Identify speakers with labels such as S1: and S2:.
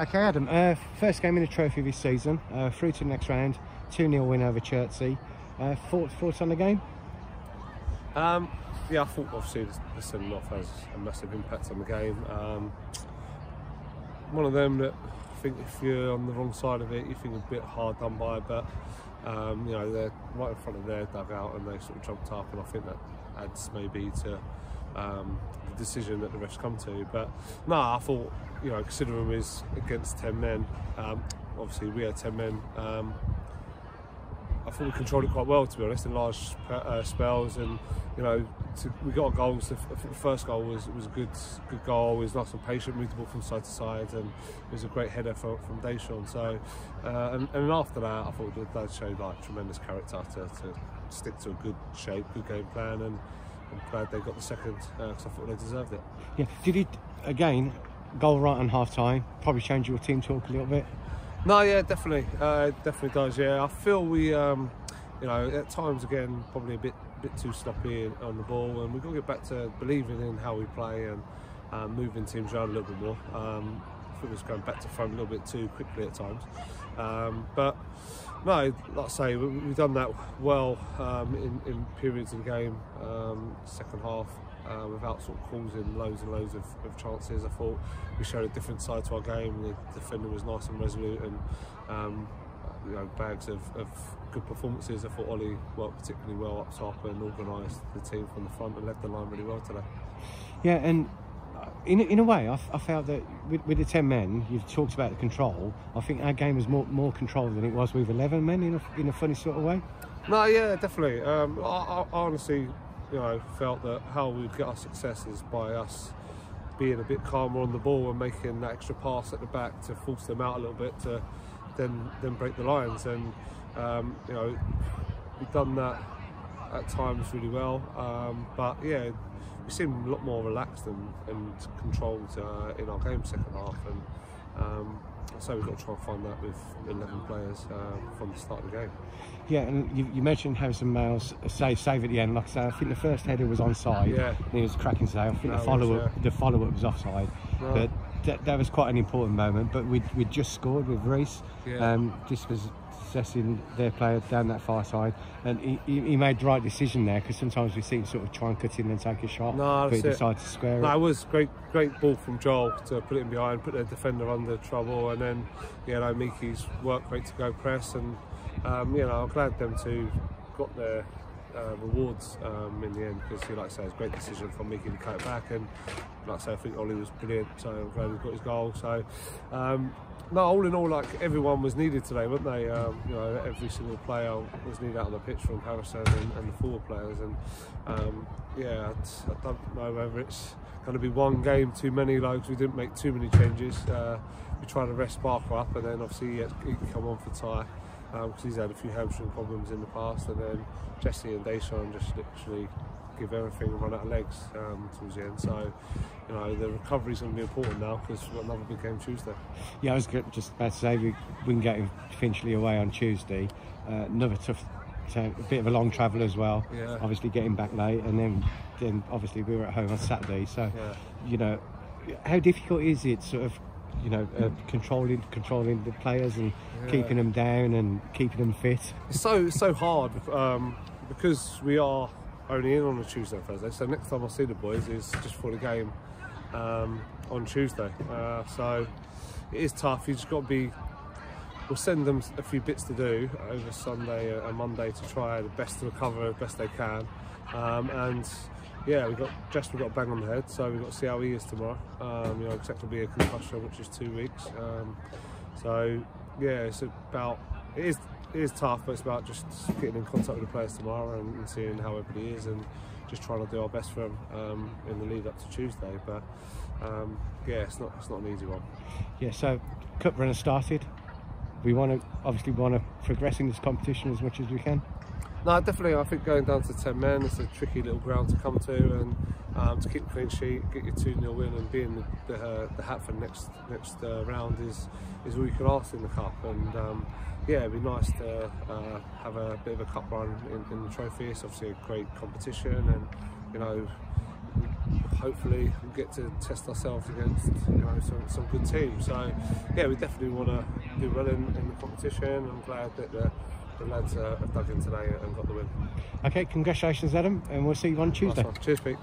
S1: Okay, Adam, uh, first game in the trophy this season, uh, through to the next round, 2 0 win over Chertsey. Uh, thoughts, thoughts on the game?
S2: Um, yeah, I thought obviously the, the sending off has a massive impact on the game. Um, one of them that I think if you're on the wrong side of it, you think a bit hard done by, but um, you know they're right in front of their dugout and they sort of jumped up, and I think that adds maybe to um, the decision that the refs come to. But no, I thought you know considering is against ten men, um, obviously we had ten men. Um, I thought we controlled it quite well, to be honest, in large uh, spells. And you know, to, we got goals. The, the, first goal was was a good good goal. It was nice and patient, moved the ball from side to side, and it was a great header from from Deshawn. So, uh, and, and after that, I thought that showed like tremendous character to, to stick to a good shape, good game plan, and I'm glad they got the second because uh, I thought they deserved it.
S1: Yeah. Did it again? Goal right on half time. Probably change your team talk a little bit.
S2: No, yeah, definitely, uh, definitely does. Yeah, I feel we, um, you know, at times again probably a bit bit too sloppy on the ball, and we've got to get back to believing in how we play and um, moving teams around a little bit more. Um, think it was going back to front a little bit too quickly at times, um, but no, like I say, we, have done that well um, in, in, periods of the game. Um, second half, uh, without sort of causing loads and loads of, of, chances. I thought we showed a different side to our game. The defender was nice and resolute and um, you know bags of, of, good performances. I thought Ollie worked particularly well up top and organised the team from the front and led the line really well today.
S1: Yeah, and in, in a way, I, I felt that with, with, the 10 men, you've talked about the control. I think our game was more, more controlled than it was with 11 men in a, in a funny sort of way.
S2: No, yeah, definitely. Um, I, I, honestly you know, felt that how we'd get our success is by us being a bit calmer on the ball and making that extra pass at the back to force them out a little bit to then then break the lines. And um, you know, we've done that at times really well. Um, but yeah, we seem a lot more relaxed and, and controlled uh, in our game second half. And um, so we've got to try and find that with 11 players uh, from the start of the game.
S1: Yeah, and you, you mentioned Harrison Mayles save save at the end. Like I say, I think the first header was onside.
S2: Yeah.
S1: And he was cracking save. I think the follow up yeah. the follow up was offside. No. But that, that, was quite an important moment. But we we just scored with Reese. Yeah. Um, this was possessing their player down that far side, and he, he, he made the right decision there because sometimes we see him sort of try and cut in and take a shot,
S2: no,
S1: but he decided to square
S2: no,
S1: it.
S2: it was great, great ball from Joel to put it in behind, put the defender under trouble, and then you know Miki's work rate to go press, and um, you know I'm glad them two got their uh, rewards um, in the end because, like I say, it's a great decision from Miki to cut it back. And like I say, I think Ollie was brilliant, so I'm glad he got his goal. So um, no, all in all, like everyone was needed today, weren't they? Um, you know, every single player was needed out on the pitch from Harrison and, and the forward players. And um, yeah, I, I don't know whether it's going to be one game too many. Like we didn't make too many changes. Uh, we tried to rest Barker up, and then obviously he, he can come on for Ty because um, he's had a few hamstring problems in the past. And then Jesse and Deshawn just literally give everything and run out of legs um, towards the end. So, you know, the recovery is going to be important now because we've got another big game Tuesday.
S1: Yeah, I was just about to say we, we can get Finchley away on Tuesday. Uh, another tough, a bit of a long travel as well.
S2: Yeah.
S1: Obviously getting back late, and then then obviously we were at home on Saturday. So,
S2: yeah.
S1: you know, how difficult is it, sort of, you know, uh, controlling controlling the players and yeah. keeping them down and keeping them fit?
S2: It's so so hard um, because we are only in on a Tuesday and Thursday. So next time I see the boys is just for the game um, on Tuesday. Uh, so it is tough. You just got to be. We'll send them a few bits to do over Sunday and Monday to try the best to recover as best they can. Um, and yeah, we've got Jasper got a bang on the head, so we've got to see how he is tomorrow. Um, you know, except to be a concussion, which is two weeks. Um, so yeah, it's about it is it is tough, but it's about just getting in contact with the players tomorrow and, and seeing how everybody is and just trying to do our best for them um, in the lead up to Tuesday. But um, yeah, it's not it's not an easy one.
S1: Yeah, so cup run has started. We want to obviously want to progress in this competition as much as we can.
S2: No, definitely. I think going down to 10 men, is a tricky little ground to come to, and um, to keep a clean sheet, get your 2 0 win, and be in the, the, uh, the hat for next next uh, round is is all you can ask in the cup. And um, yeah, it'd be nice to uh, have a bit of a cup run in, in, the trophy. It's obviously a great competition, and you know, hopefully get to test ourselves against you know some, some good teams. So yeah, we definitely want to do well in, in the competition. I'm glad that the, the lads uh, have dug in today and got the win.
S1: Okay, congratulations, Adam, and we'll see you on Tuesday.
S2: Cheers, Pete.